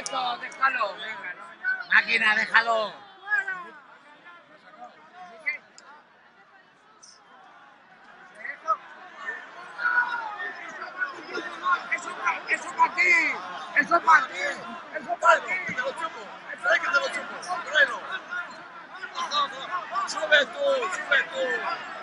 Alberto, déjalo. Venga, no. Máquina, déjalo. Eso para ti, eso para ti, eso para ti. Que te lo chupo. ¿Sabes que te lo chupo? Tráelo. Sube tú, sube tú.